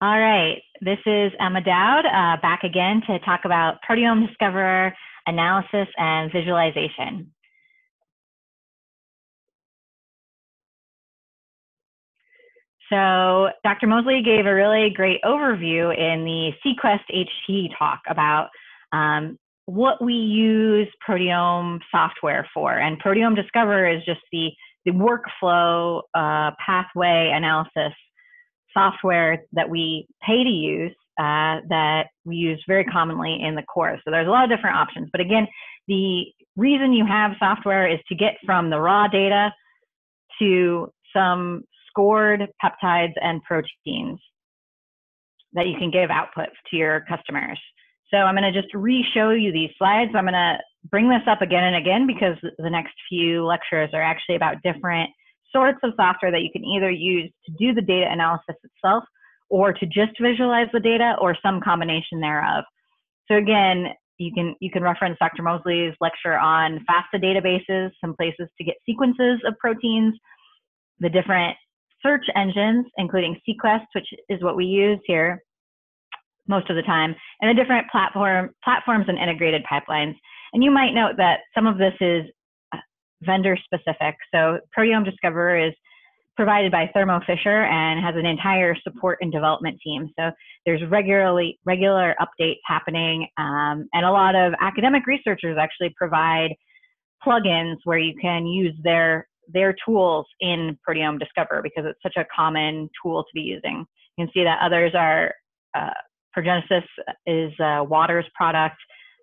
All right, this is Emma Dowd uh, back again to talk about Proteome Discoverer analysis and visualization. So Dr. Mosley gave a really great overview in the Sequest HT talk about um, what we use proteome software for. And Proteome Discoverer is just the, the workflow uh, pathway analysis software that we pay to use uh, that we use very commonly in the course. So there's a lot of different options. But again, the reason you have software is to get from the raw data to some scored peptides and proteins that you can give output to your customers. So I'm going to just re-show you these slides. I'm going to bring this up again and again because the next few lectures are actually about different sorts of software that you can either use to do the data analysis itself or to just visualize the data or some combination thereof. So again, you can, you can reference Dr. Mosley's lecture on FASTA databases, some places to get sequences of proteins, the different search engines, including Sequest, which is what we use here most of the time, and the different platform, platforms and integrated pipelines. And you might note that some of this is vendor specific. So Proteome Discoverer is provided by Thermo Fisher and has an entire support and development team. So there's regularly regular updates happening, um, and a lot of academic researchers actually provide plugins where you can use their their tools in Proteome Discover because it's such a common tool to be using. You can see that others are uh, Progenesis is a Waters product,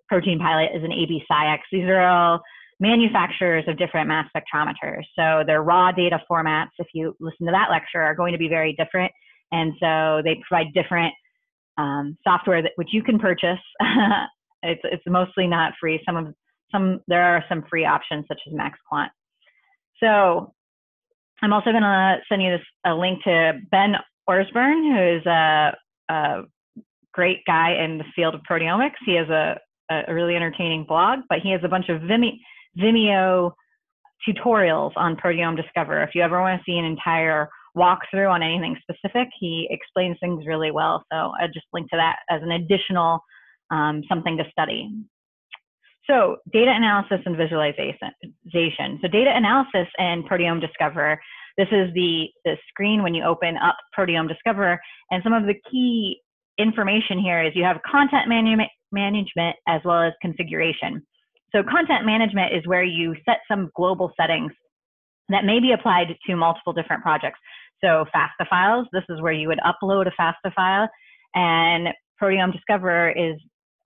Protein Pilot is an AB Sciex. These are all manufacturers of different mass spectrometers. So their raw data formats, if you listen to that lecture, are going to be very different. And so they provide different um, software that which you can purchase. it's it's mostly not free. Some of some there are some free options such as MaxQuant. So I'm also going to send you this a link to Ben Orsburn, who is a, a great guy in the field of proteomics. He has a, a really entertaining blog, but he has a bunch of Vimeo Vimeo tutorials on Proteome Discover. If you ever want to see an entire walkthrough on anything specific, he explains things really well. So I just link to that as an additional um, something to study. So data analysis and visualization. So data analysis and Proteome Discover. This is the, the screen when you open up Proteome Discover. And some of the key information here is you have content manu management as well as configuration. So content management is where you set some global settings that may be applied to multiple different projects. So FASTA files, this is where you would upload a FASTA file, and Proteome Discoverer is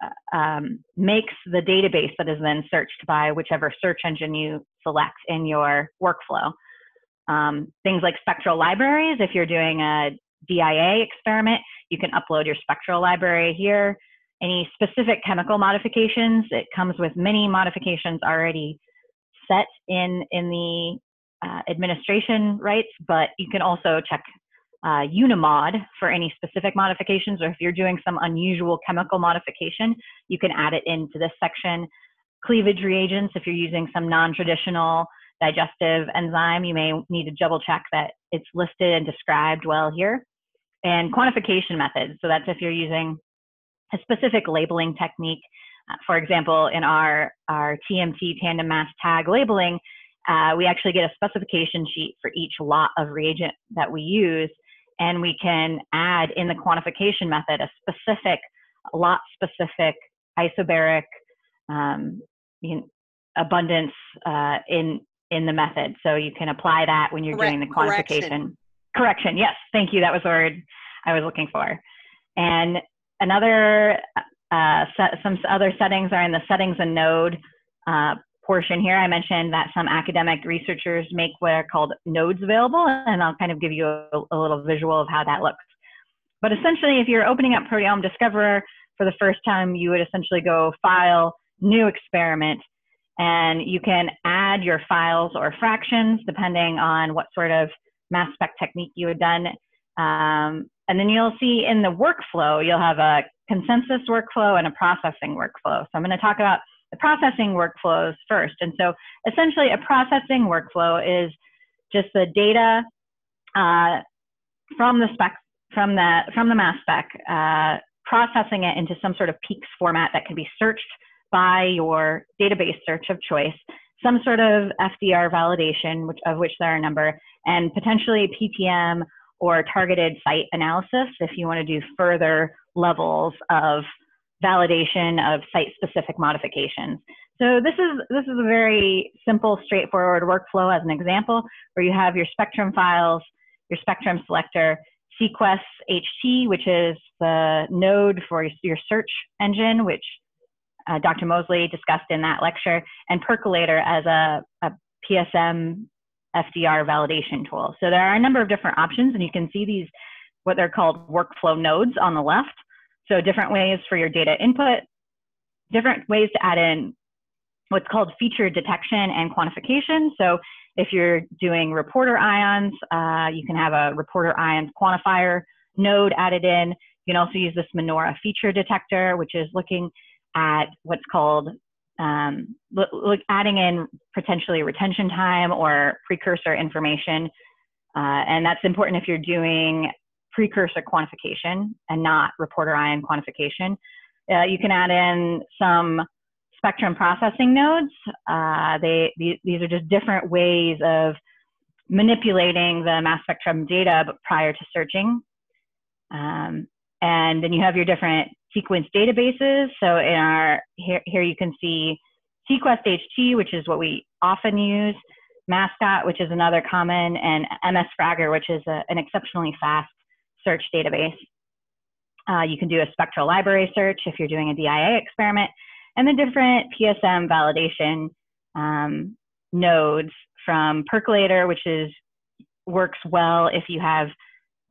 uh, um, makes the database that is then searched by whichever search engine you select in your workflow. Um, things like spectral libraries, if you're doing a DIA experiment, you can upload your spectral library here any specific chemical modifications. It comes with many modifications already set in, in the uh, administration rights, but you can also check uh, Unimod for any specific modifications, or if you're doing some unusual chemical modification, you can add it into this section. Cleavage reagents, if you're using some non-traditional digestive enzyme, you may need to double check that it's listed and described well here. And quantification methods, so that's if you're using a specific labeling technique. Uh, for example, in our, our TMT tandem mass tag labeling, uh, we actually get a specification sheet for each lot of reagent that we use, and we can add in the quantification method a specific, lot specific isobaric um, you know, abundance uh, in in the method. So you can apply that when you're Correct, doing the quantification. Correction. correction. Yes, thank you. That was the word I was looking for. And another, uh, set, some other settings are in the settings and node uh, portion here. I mentioned that some academic researchers make what are called nodes available, and I'll kind of give you a, a little visual of how that looks. But essentially, if you're opening up Proteome Discoverer for the first time, you would essentially go File, New Experiment, and you can add your files or fractions depending on what sort of mass spec technique you had done. Um, and then you'll see in the workflow, you'll have a consensus workflow and a processing workflow. So I'm going to talk about the processing workflows first. And so essentially a processing workflow is just the data uh, from the spec from the from the mass spec, uh, processing it into some sort of peaks format that can be searched by your database search of choice, some sort of FDR validation, which, of which there are a number, and potentially PTM or targeted site analysis if you want to do further levels of validation of site-specific modifications. So this is this is a very simple, straightforward workflow as an example, where you have your spectrum files, your spectrum selector, Sequest HT, which is the node for your search engine, which uh, Dr. Mosley discussed in that lecture, and Percolator as a, a PSM FDR validation tool. So there are a number of different options, and you can see these, what they're called workflow nodes on the left. So different ways for your data input, different ways to add in what's called feature detection and quantification. So if you're doing reporter ions, uh, you can have a reporter ions quantifier node added in. You can also use this Minora feature detector, which is looking at what's called um, look, adding in potentially retention time or precursor information. Uh, and that's important if you're doing precursor quantification and not reporter ion quantification. Uh, you can add in some spectrum processing nodes. Uh, they, these are just different ways of manipulating the mass spectrum data prior to searching. Um, and then you have your different sequence databases. So in our, here, here you can see Sequest HT, which is what we often use, Mascot, which is another common, and MS Fragger, which is a, an exceptionally fast search database. Uh, you can do a spectral library search if you're doing a DIA experiment, and the different PSM validation um, nodes from Percolator, which is works well if you have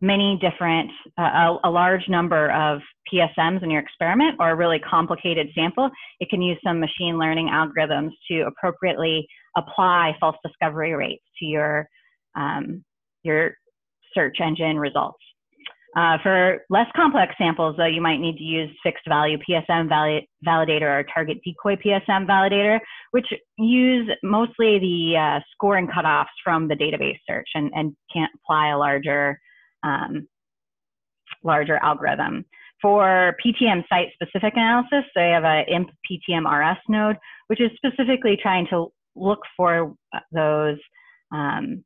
many different, uh, a, a, large number of PSMs in your experiment or a really complicated sample, it can use some machine learning algorithms to appropriately apply false discovery rates to your, um, your search engine results. Uh, for less complex samples, though, you might need to use fixed value PSM validator or target decoy PSM validator, which use mostly the uh, scoring cutoffs from the database search and, and can't apply a larger um, larger algorithm. For PTM site-specific analysis, they have a IMP PTM RS node, which is specifically trying to look for uh, those um,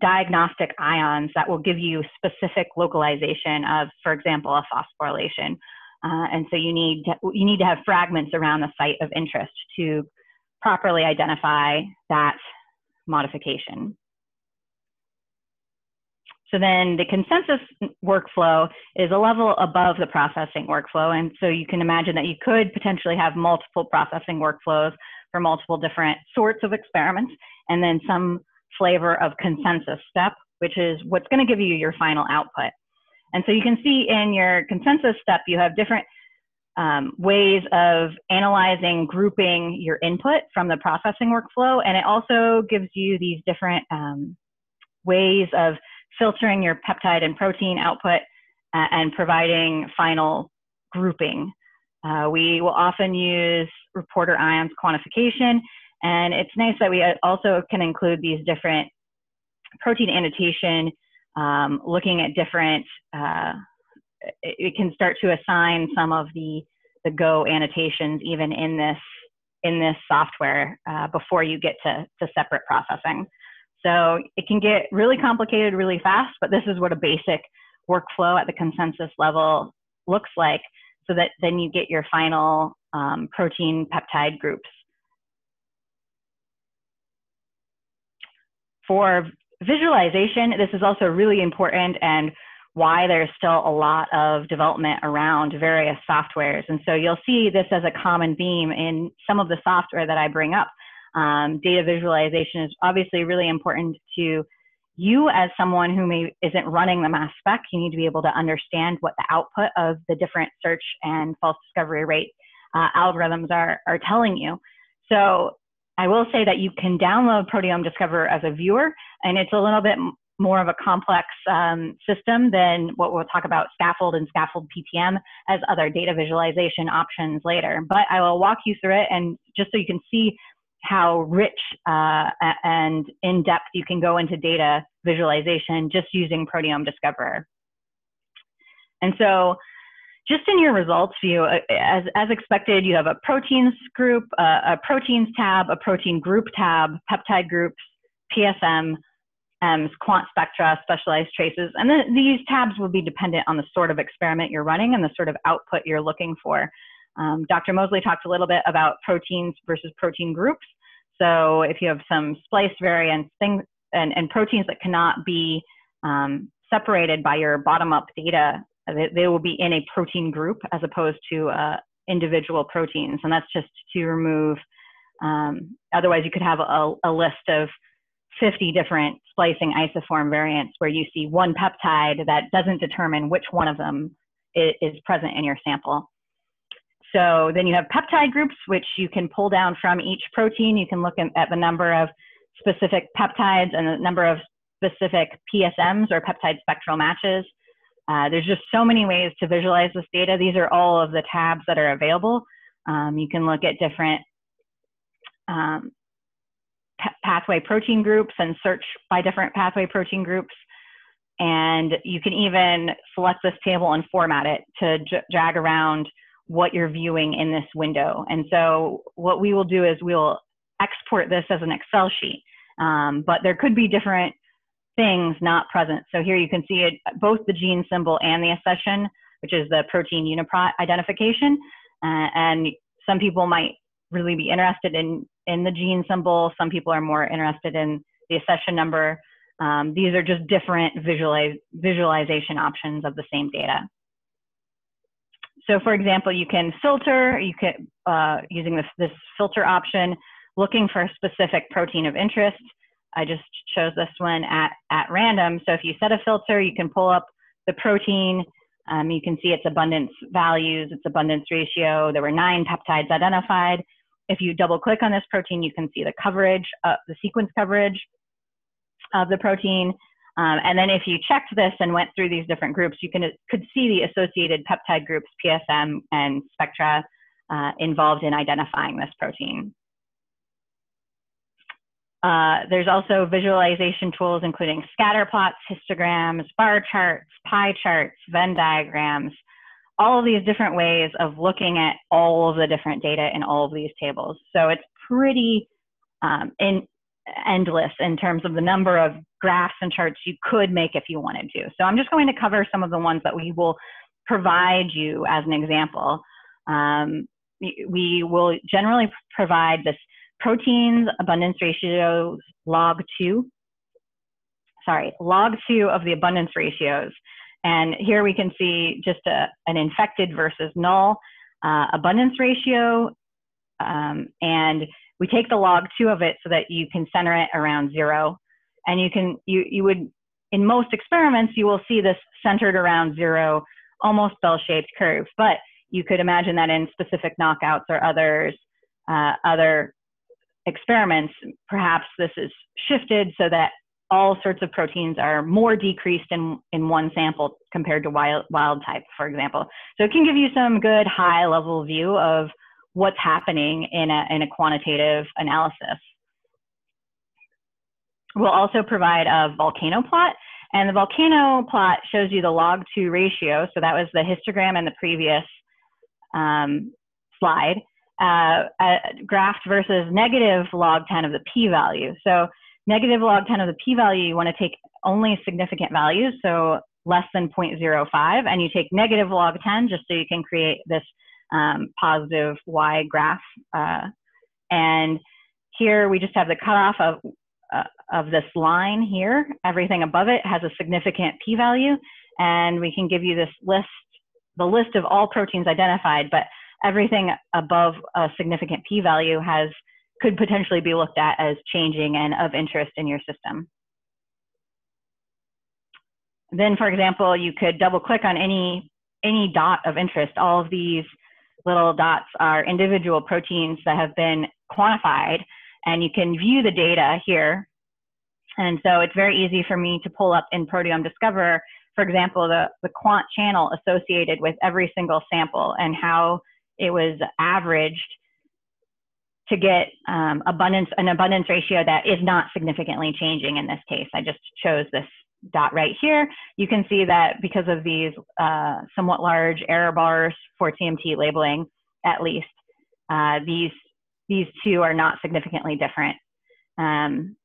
diagnostic ions that will give you specific localization of, for example, a phosphorylation. Uh, and so you need to, you need to have fragments around the site of interest to properly identify that modification. So then the consensus workflow is a level above the processing workflow. And so you can imagine that you could potentially have multiple processing workflows for multiple different sorts of experiments, and then some flavor of consensus step, which is what's going to give you your final output. And so you can see in your consensus step, you have different um, ways of analyzing, grouping your input from the processing workflow. And it also gives you these different um, ways of filtering your peptide and protein output uh, and providing final grouping. Uh, we will often use reporter ions quantification, and it's nice that we also can include these different protein annotation, um, looking at different, uh, it, can start to assign some of the, the Go annotations even in this, in this software uh, before you get to, to separate processing. So it can get really complicated really fast, but this is what a basic workflow at the consensus level looks like so that then you get your final um, protein peptide groups. For visualization, this is also really important and why there's still a lot of development around various softwares. And so you'll see this as a common theme in some of the software that I bring up. Um, data visualization is obviously really important to you as someone who may isn't running the mass spec. You need to be able to understand what the output of the different search and false discovery rate uh, algorithms are, are telling you. So I will say that you can download Proteome Discover as a viewer, and it's a little bit more of a complex um, system than what we'll talk about scaffold and scaffold PTM as other data visualization options later. But I will walk you through it and just so you can see how rich uh, and in depth you can go into data visualization just using Proteome Discoverer. And so just in your results view, uh, as, as expected, you have a proteins group, uh, a proteins tab, a protein group tab, peptide groups, PSM, quant spectra, specialized traces. And then these tabs will be dependent on the sort of experiment you're running and the sort of output you're looking for. Um, Dr. Mosley talked a little bit about proteins versus protein groups. So if you have some splice variants, things, and, and proteins that cannot be um, separated by your bottom-up data, they, they, will be in a protein group as opposed to uh, individual proteins. And that's just to remove, um, otherwise you could have a, a list of 50 different splicing isoform variants where you see one peptide that doesn't determine which one of them is, is present in your sample. So then you have peptide groups, which you can pull down from each protein. You can look at the number of specific peptides and the number of specific PSMs or peptide spectral matches. Uh, there's just so many ways to visualize this data. These are all of the tabs that are available. Um, you can look at different um, pathway protein groups and search by different pathway protein groups. And you can even select this table and format it to drag around what you're viewing in this window. And so what we will do is we'll export this as an Excel sheet, um, but there could be different things not present. So here you can see it, both the gene symbol and the accession, which is the protein UniProt identification. Uh, and some people might really be interested in, in the gene symbol. Some people are more interested in the accession number. Um, these are just different visualize, visualization options of the same data. So for example, you can filter, you can, uh, using this, this filter option, looking for a specific protein of interest. I just chose this one at, at random. So if you set a filter, you can pull up the protein. Um, you can see its abundance values, its abundance ratio. There were nine peptides identified. If you double click on this protein, you can see the coverage, uh, the sequence coverage of the protein. Um, and then if you checked this and went through these different groups, you can, could see the associated peptide groups, PSM and spectra, uh, involved in identifying this protein. Uh, there's also visualization tools including scatter plots, histograms, bar charts, pie charts, Venn diagrams, all of these different ways of looking at all of the different data in all of these tables. So it's pretty um, in, endless in terms of the number of graphs and charts you could make if you wanted to. So I'm just going to cover some of the ones that we will provide you as an example. Um, we will generally provide this proteins abundance ratios log two, sorry, log two of the abundance ratios. And here we can see just a, an infected versus null uh, abundance ratio. Um, and we take the log two of it so that you can center it around zero. And you can, you, you would, in most experiments, you will see this centered around zero, almost bell-shaped curve. But you could imagine that in specific knockouts or others, uh, other experiments, perhaps this is shifted so that all sorts of proteins are more decreased in, in one sample compared to wild, wild type, for example. So it can give you some good high level view of what's happening in a, in a quantitative analysis. We'll also provide a volcano plot. And the volcano plot shows you the log 2 ratio. So that was the histogram in the previous um, slide. Uh, graph versus negative log 10 of the p-value. So negative log 10 of the p-value, you want to take only significant values, so less than 0.05, and you take negative log 10 just so you can create this um, positive Y graph. Uh, and here we just have the cutoff of, uh, of this line here. Everything above it has a significant p-value, and we can give you this list, the list of all proteins identified, but everything above a significant p-value has could potentially be looked at as changing and of interest in your system. Then, for example, you could double click on any, any dot of interest. All of these little dots are individual proteins that have been quantified and you can view the data here. And so it's very easy for me to pull up in Proteome Discoverer, for example, the, the quant channel associated with every single sample and how it was averaged to get um, abundance an abundance ratio that is not significantly changing in this case. I just chose this dot right here, you can see that because of these uh, somewhat large error bars for TMT labeling, at least, uh, these, these two are not significantly different. Um,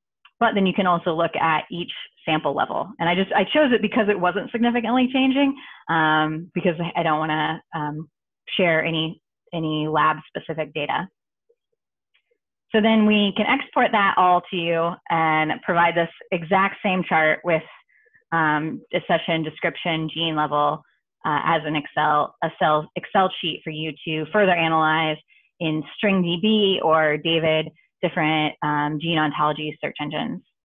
but then you can also look at each sample level. And I just, I chose it because it wasn't significantly changing um, because I don't want to um, share any, any lab specific data. So then we can export that all to you and provide this exact same chart with um, accession, description, gene level uh, as an Excel, a cell, Excel sheet for you to further analyze in StringDB or David, different um, gene ontology search engines.